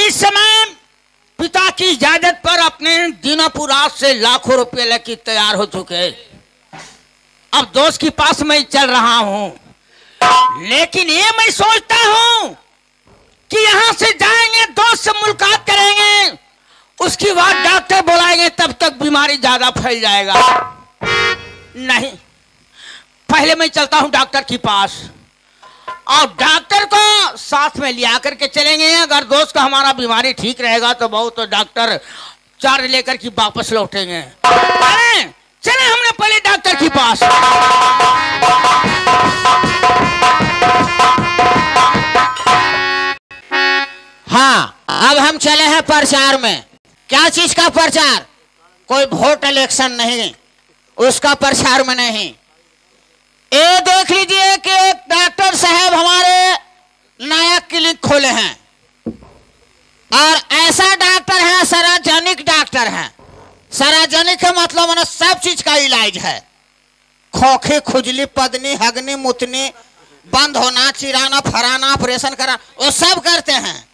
इस समय पिता की इजाज़त पर अपने दीनापुर राज से लाखों रुपए लेके तैयार हो चुके अब दोस्त के पास मैं चल रहा हूँ। लेकिन ये मैं सोचता हूँ कि यहाँ से जाएँगे, दोस्त से मुलाकात करेंगे, उसके बाद डॉक्टर बुलाएँगे, तब तक बीमारी ज़्यादा फैल जाएगा। नहीं, पहले मैं चलता हूँ डॉक्टर के पास। और डॉक्टर को साथ में लिया करके चलेंगे। अगर दोस्त का हमारा बीमारी ठीक रहेगा तो बहुत तो डॉक्टर चार्ज लेकर के वापस लौटेंगे। चले हमने पहले डॉक्टर के पास। हाँ अब हम चले हैं प्रचार में। क्या चीज़ का प्रचार? कोई वोट इलेक्शन नहीं। उसका प्रचार में नहीं। ये देख लीजिए कि एक डॉक्टर साहब हमारे नया क्लिनिक खोले हैं। और ऐसा डॉक्टर है, सार्वजनिक डॉक्टर है। सार्वजनिक का मतलब माना सब चीज़ का इलाज है। खोखे, खुजली, पदनी, हगनी, मुतनी, बंद होना, चिराना, फराना, ऑपरेशन करा, वो सब करते हैं।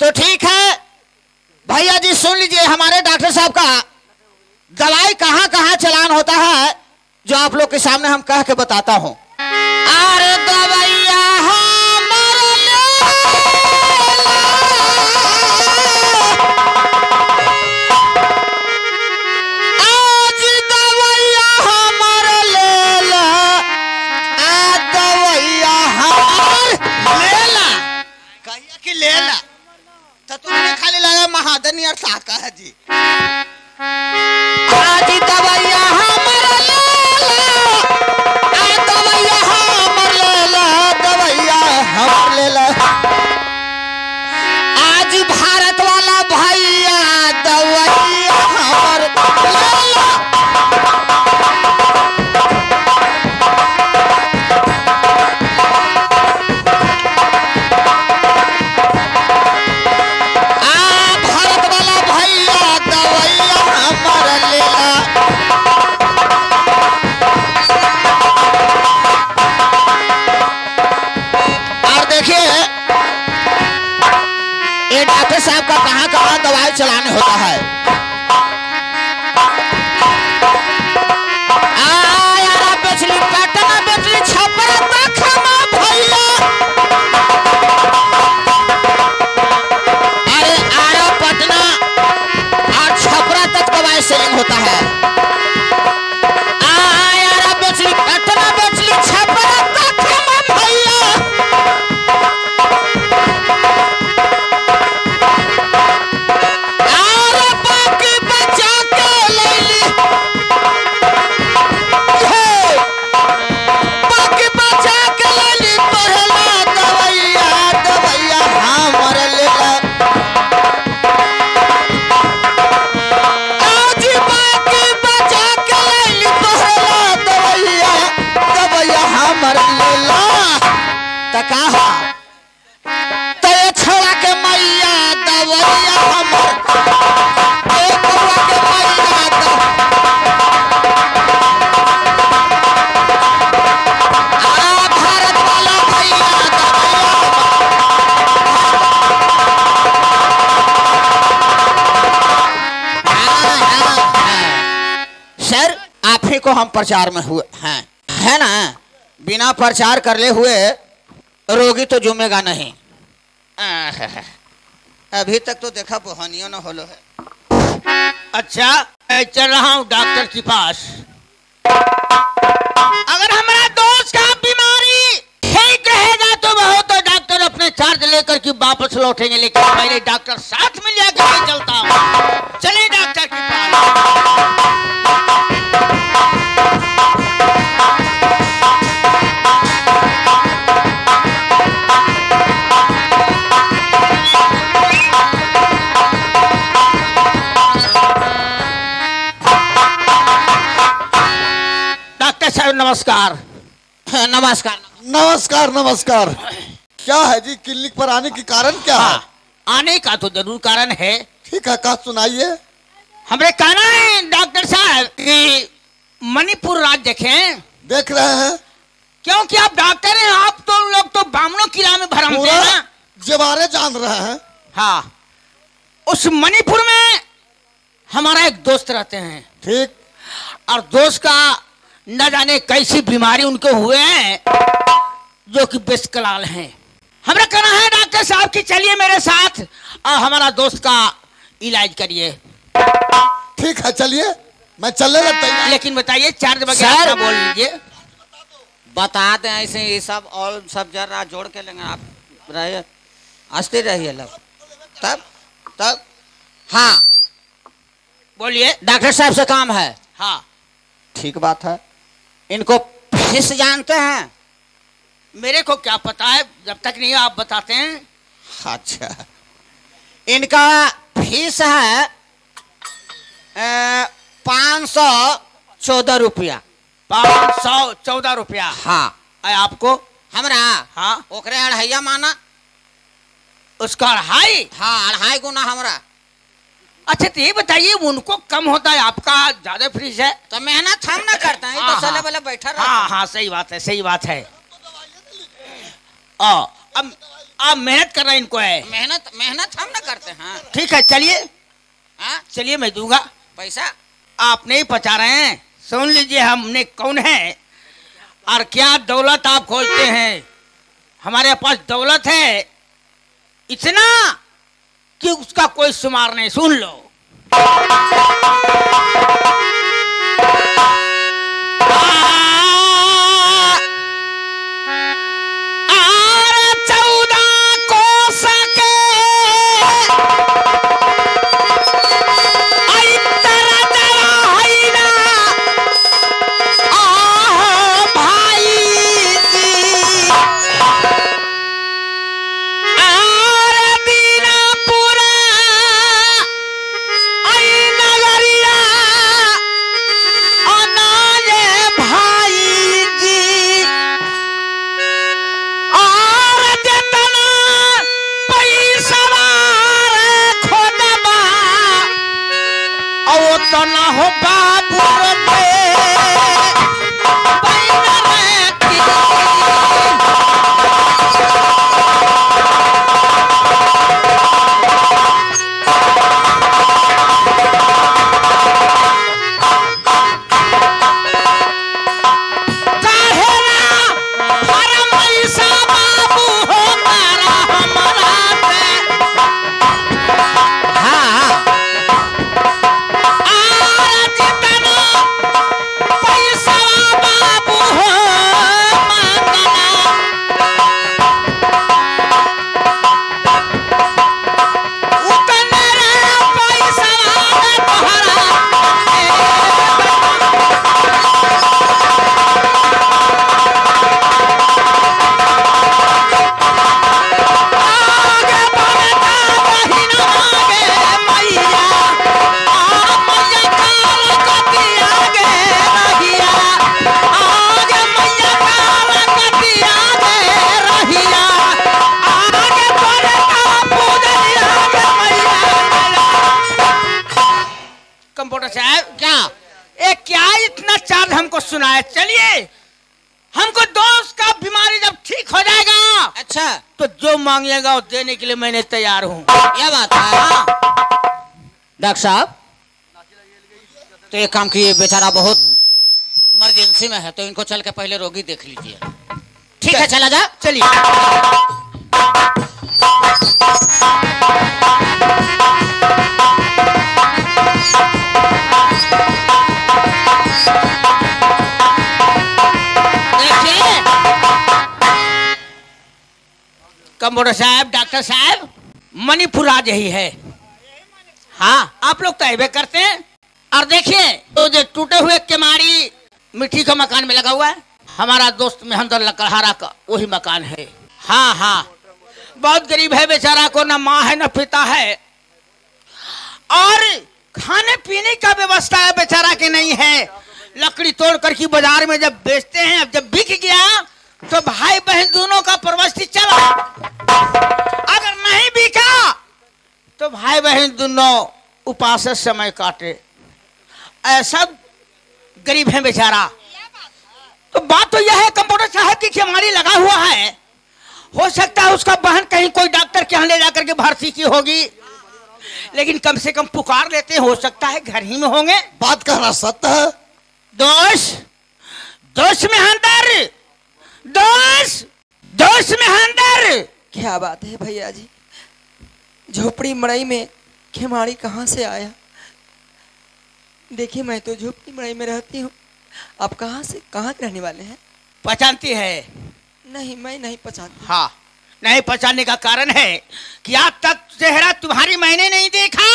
तो ठीक है, भैया जी सुन लीजिए, हमारे डॉक्टर साहब का दवाई कहाँ कहाँ चलान होता है, जो आप लोग के सामने हम कह के बताता हूँ। महादनी और साका है जी। दवाई चलाने होता प्रचार में हुए हैं। है ना? बिना प्रचार करले हुए रोगी तो जुमेगा नहीं। अभी तक तो देखा बहानियों न होलो है। अच्छा मैं चल रहा हूँ डॉक्टर के पास। अगर हमारा दोस्त का बीमारी ठीक रहेगा तो वो तो डॉक्टर अपने चार्ज लेकर के वापस लौटेंगे, लेकिन पहले डॉक्टर साथ में लिया चलता हूँ। चले। नमस्कार। हाँ, नमस्कार। नमस्कार नमस्कार। क्या है जी क्लिनिक पर आने की कारण क्या है? हाँ आने का तो ज़रूर कारण है। ठीक है कहा सुनाइए। हमरे कहना है डॉक्टर साहब कि मणिपुर राज्य देखें। देख रहे हैं। क्योंकि आप डॉक्टर हैं आप तो लोग तो बामनों किला में हैं जवारे जान रहे हैं। हाँ उस मणिपुर में हमारा एक दोस्त रहते हैं। ठीक। और दोस्त का न जाने कैसी बीमारी उनको हुए हैं जो कि बेसकलाल हैं। हमारा कहना है डॉक्टर साहब कि चलिए मेरे साथ और हमारा दोस्त का इलाज करिए। ठीक है चलिए। मैं चलने लगता हूँ। लेकिन बताइए चार्ज। वगैरह बोल लीजिए। बता दें ऐसे ये सब और सब जरा जोड़ के लेंगे आप। रहिए हँसते रहिए लोग। तब तब हाँ। बोलिए। डॉक्टर साहब से काम है। हाँ। ठीक बात है। इनको फ़ीस जानते हैं। मेरे को क्या पता है जब तक नहीं आप बताते हैं। अच्छा। इनका फ़ीस है पाँच सौ चौदह रुपया। पाँच सौ चौदह रुपया? हाँ। आपको? हमरा? हाँ। ओकरे अढ़ाइया माना। उसका अढ़ाई? हाँ अढ़ाई गुना हमरा। अच्छा तो ये बताइए उनको कम होता है आपका ज़्यादा फ्रीज है? तो मेहनत हम ना करते हैं हाँ, तो चले हाँ। वाले बैठा हाँ रहा हाँ सही बात है सही बात है। आ, अब अब मेहनत करना इनको है। मेहनत मेहनत हम ना करते हैं। ठीक है चलिए। हाँ? चलिए मैं दूँगा। पैसा? आप नहीं पचा रहे हैं। सुन लीजिए हमने कौन है? और क्या दौलत आप खोजते हैं? हमारे पास दौलत है। इतना कि उसका कोई शुमार नहीं सुन लो। आर अच्छा तो जो मांगेगा वो देने के लिए मैंने तैयार हूँ। क्या बात है हाँ। डॉक्टर साहब तो एक काम किए बेचारा बहुत इमरजेंसी में है तो इनको चल के पहले रोगी देख लीजिए। ठीक है, चला जा, चलिए। कंप्यूटर साहब, डॉक्टर साहब, मणिपुर आज यही है। हाँ आप लोग तो अबे करते हैं। और देखिए तो जो टूटे हुए केमारी मिट्टी का मकान में लगा हुआ है, हमारा दोस्त मेहंदर लकड़हारा का वही मकान है। हाँ हाँ। बहुत गरीब है बेचारा को, न माँ है, न पिता है। और खाने पीने का व्यवस्था है बेचारा के नहीं है। लकड़ी तोड़ करके बाज़ार में जब बेचते हैं, अब जब बिक गया तो भाई बहन दोनों का परवस्ती चला। अगर नहीं बिका तो भाई बहन दोनों उपास समय काटे। ऐसा गरीब है बेचारा। तो बात तो यह है कंप्यूटर साहब की हमारी लगा हुआ है। हो सकता है उसका बहन कहीं कोई डॉक्टर के यहाँ ले जाकर के भर्ती की होगी। लेकिन कम से कम पुकार लेते हो सकता है घर ही में होंगे। बात कहना सत्य है। दोष दोष में अंदर दोष दोष में अंदर। क्या बात है भैया जी? झोपड़ी मड़ई में खेमाड़ी कहाँ से आया? देखिए मैं तो झोपड़ी मड़ई में रहती हूँ। आप कहाँ से कहाँ के रहने वाले हैं? पहचानती है। नहीं मैं नहीं पहचानती। हाँ नहीं पहचानने का कारण है कि आज तक चेहरा तुम्हारी मैंने नहीं देखा।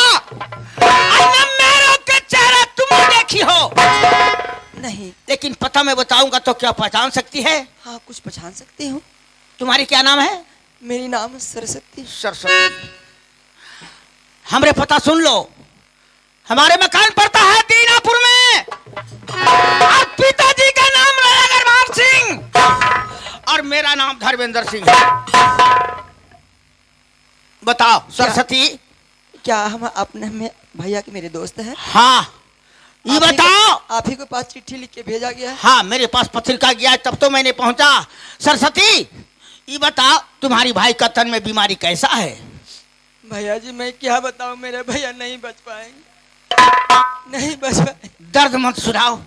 मेरा चेहरा तुमने देखी हो। नहीं। लेकिन पता मैं बताऊँगा तो क्या पहचान सकती है? हाँ कुछ पहचान सकती हूँ। तुम्हारी क्या नाम है? मेरी नाम सरस्वती। सरस्वती। हमरे पता सुन लो। हमारे मकान पड़ता है दीनापुर में। और पिताजी का नाम अग्रवाल सिंह। और मेरा नाम धर्मेंद्र सिंह। है बताओ सरस्वती। क्या हम अपने में भैया के मेरे दोस्त हैं? हाँ। ये बताओ। आप ही के पास चिट्ठी लिख के भेजा गया हाँ। मेरे पास पत्रिका गया तब तो मैंने पहुँचा। सरस्वती ये बताओ तुम्हारी भाई का तन में बीमारी कैसा है? भैया जी मैं क्या बताऊँ मेरे भैया नहीं बच पाएँगे नहीं बच पाए। दर्द मत सुनाओ।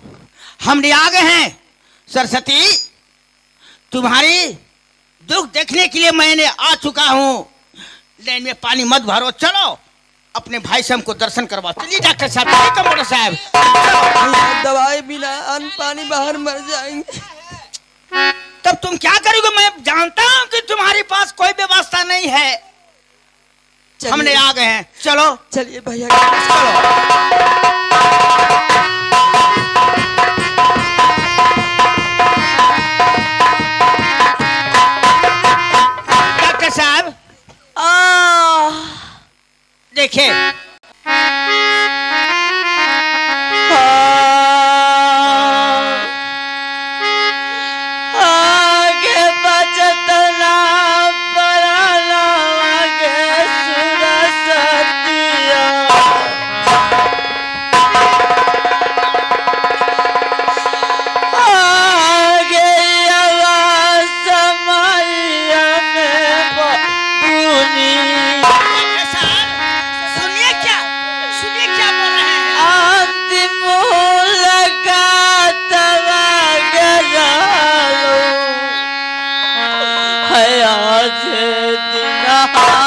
हमने आ गए हैं। सरस्वती तुम्हारी दुख देखने के लिए मैंने आ चुका हूँ। लेन में पानी मत भरो चलो। अपने भाई से हमको दर्शन करवाओ। चलिए डॉक्टर साहब चलिए कंप्यूटर साहब। दवाई बिना अन्न पानी बाहर मर जाएँगे। तब तुम क्या करोगे? मैं जानता हूँ कि तुम्हारे पास कोई व्यवस्था नहीं है। हमने आ गए हैं। चलो। चलिए भैया। चलो। ー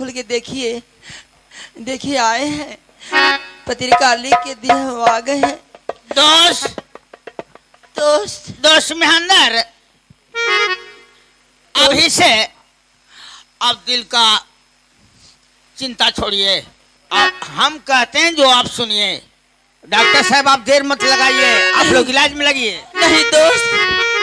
खोल के देखिए देखिए आए हैं। पत्रिका लिख के दिए आ गए हैं। दोस्त। दोस्त। दोस्त में अंदर अभी से अब दिल का चिंता छोड़िए। हम कहते हैं जो आप सुनिए। डॉक्टर साहब आप देर मत लगाइए। आप लोग इलाज में लगिए। नहीं दोस्त।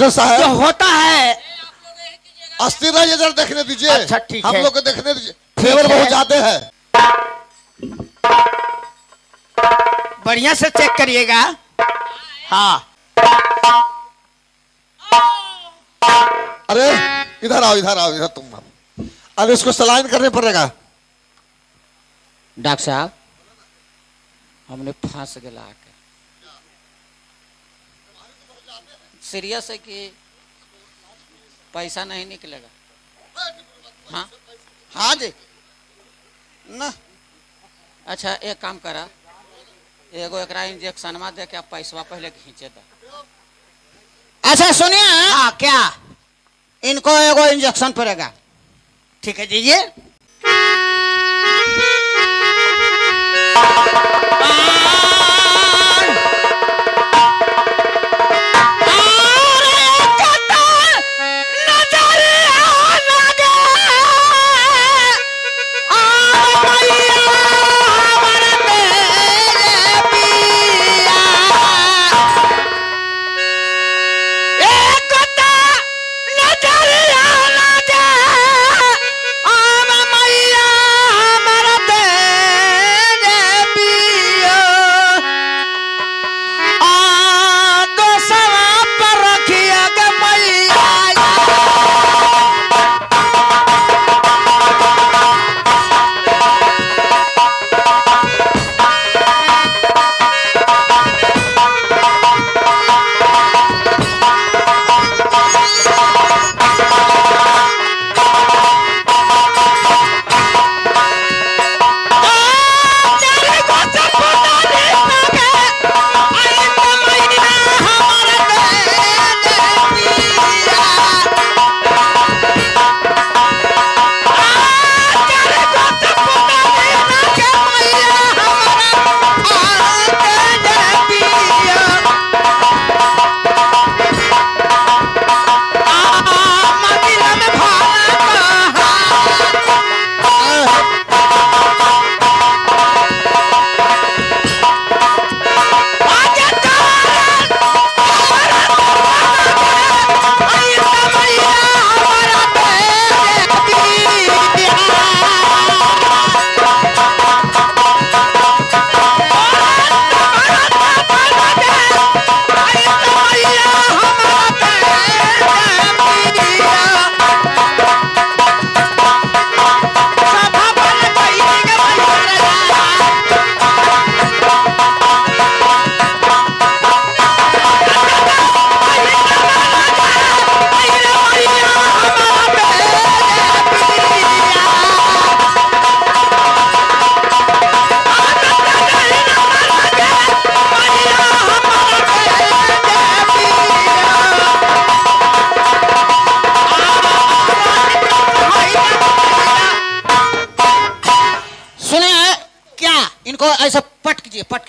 जो साहब होता है। अस्थिर रहिए जरा देखने दीजिए। अच्छा, ठीक हम है। लोग को देखने दीजिए। फेवर है। बहुत ज़्यादा है। बढ़िया से चेक करिएगा। हाँ। अरे इधर आओ इधर आओ इधर तुम। अरे इसको सलाइन करने पड़ेगा। डॉक्टर साहब हमने फंस गया सीरियस है कि पैसा नहीं निकलेगा? हाँ? हाँ जी। ना। अच्छा एक काम करा। एगो एकरा इंजेक्शनवा दे के आप पैसवा पहले खींचे दो। अच्छा सुनिए। हाँ क्या? इनको एगो इंजेक्शन पड़ेगा। ठीक है दीजिए। सुने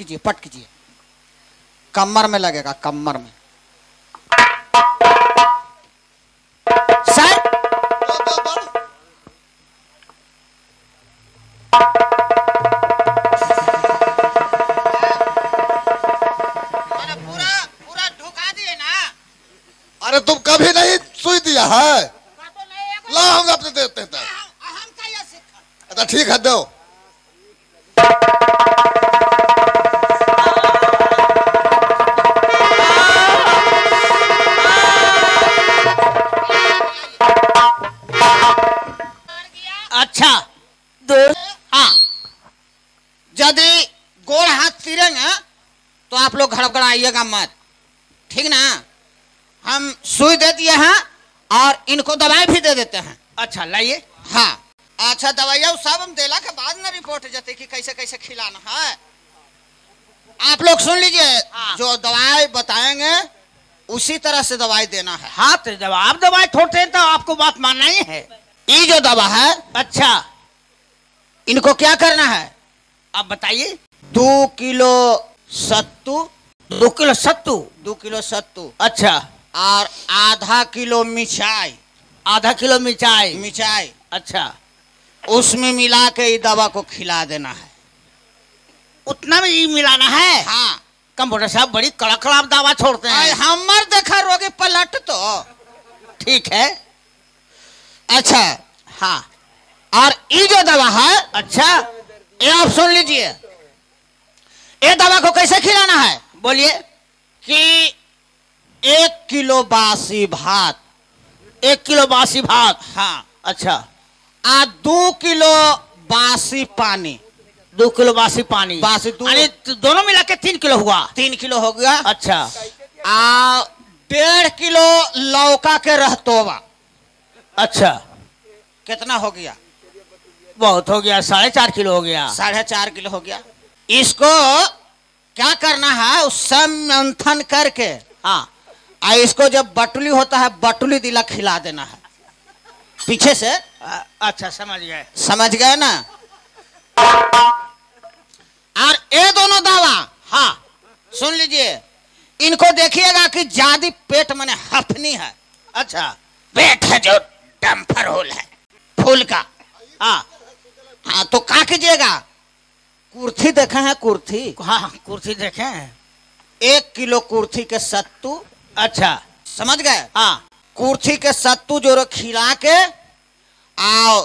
कीजिए पट कीजिए। कमर में लगेगा कमर में। सर पूरा पूरा ढुका दिए ना। अरे तुम कभी नहीं सुई दिया है। ला हम अपने देते हैं। अच्छा ठीक है दो। घड़बड़ाइएगा मत। ठीक ना? हम सुई दे दिए हैं और इनको दवाई भी दे देते हैं। अच्छा लाइए। हाँ। अच्छा दवाइया सब हम देला के बाद ना रिपोर्ट जाते कि कैसे कैसे खिलाना है। आप लोग सुन लीजिए हाँ। जो दवाई बताएँगे उसी तरह से दवाई देना है। हाँ तो जब आप दवाई हैं तो आपको बात मानना ही है। ये जो दवा है अच्छा। इनको क्या करना है? आप बताइए। दो किलो सत्तू दो किलो सत्तू। दो किलो सत्तू। अच्छा। और आधा किलो मिठाई। आधा किलो मिर्चाई मिठाई। अच्छा। उसमें मिला के ये दवा को खिला देना है। उतना में ही मिलाना है? हाँ। कंप्यूटर साहब बड़ी कड़क कड़ाक दवा छोड़ते आय हैं हमर देखा रोगी पलट तो। ठीक है। अच्छा। हाँ। और ये जो दवा है अच्छा। ये आप सुन लीजिए। ये दवा को कैसे खिलाना है? बोलिए कि एक किलो बासी भात। एक किलो बासी भात? हाँ। अच्छा। आ दो किलो बासी पानी। दो किलो बासी पानी। बासी दो- तो दोनों मिला के तीन किलो हुआ। तीन किलो हो गया। अच्छा। आ डेढ़ किलो लौका के रहतोवा अच्छा। कितना हो गया? बहुत हो गया साढ़े चार किलो हो गया। साढ़े चार किलो हो गया। इसको क्या करना है? उस सब मंथन करके। हाँ आ इसको जब बटुली होता है बटुली दिला खिला देना है। पीछे से। अ- अच्छा समझ गए। समझ गए ना? और ये दोनों दवा हाँ सुन लीजिए। इनको देखिएगा कि ज़्यादा पेट मने हफनी है। अच्छा। पेट है जो डम्फर होल है फूल का। हाँ हाँ तो क्या कीजिएगा? कुर्थी देखे हैं कुर्थी हाँ कुर्सी देखें एक किलो कुर्थी के सत्तू। अच्छा। समझ गए? हाँ। कुर्थी के सत्तू जो खिला के आओ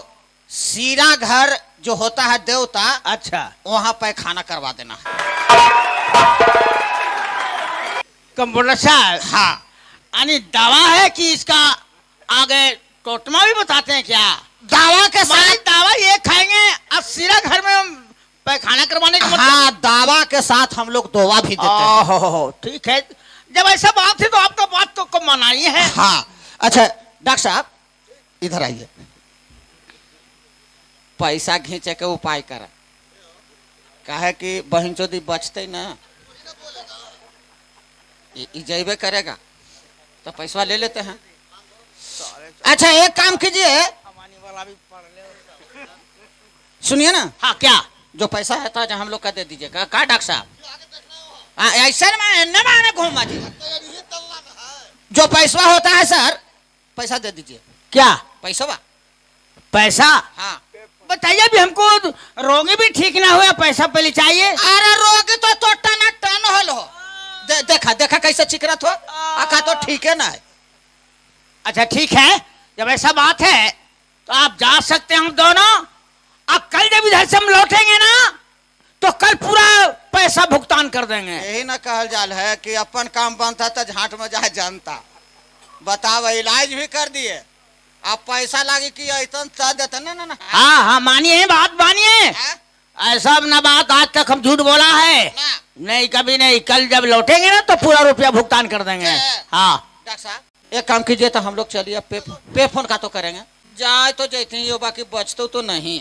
सीरा घर जो होता है देवता अच्छा। वहाँ पैखाना करवा देना। है कंप्यूटर साहब। हाँ। यानी दावा है कि इसका आगे टोटमा भी बताते हैं क्या? दावा के साथ दावा ये खाएँगे अब सीरा घर में हम पैखाना करवाने का मतलब? हाँ दावा के साथ हम लोग दोवा भी देते हैं। ठीक है। जब ऐसा बात है तो आपका बात तो को मनाई है। हाँ अच्छा डॉक्टर साहब इधर आइए। पैसा खींचे के उपाय कर। काहे कि बहन चोदी बचते ना जैबे करेगा तो पैसा ले लेते हैं। अच्छा एक काम कीजिए। सुनिए ना। हाँ क्या? जो पैसा है था हम लोग का दे दीजिएगा। का डॉक्टर साहब? हाँ, ऐसे में न माने घूमा जी। जो पैसा होता है सर पैसा दे दीजिए। क्या? पैसा बा पैसा? हाँ। बताइए अभी हमको रोगी भी ठीक ना हुआ पैसा पहले चाहिए। अरे रोगी तो तो टना टन होल। हो दे, देखा देखा कैसे चिकरत हो आका तो ठीक है ना है। अच्छा ठीक है। जब ऐसा बात है तो आप जा सकते हैं हम दोनों। अब कल जब इधर से हम लौटेंगे ना तो कल पूरा पैसा भुगतान कर देंगे। यही ना कहल जाल है कि अपन काम बनता तो झाट में जाए जनता। बताओ इलाज भी कर दिए। अब पैसा लागे कि ऐसा चाह देते ना ना ना। हाँ हाँ मानिए बात मानिए। हाँ? ऐसा ना बात आज तक हम झूठ बोला है। ना। नहीं कभी नहीं कल जब लौटेंगे ना तो पूरा रुपया भुगतान कर देंगे। हाँ डॉक्टर साहब? एक काम कीजिए तो हम लोग चलिए पे पे फ़ोन का तो करेंगे? जाए तो जैसे ही हो बाकी बचते तो नहीं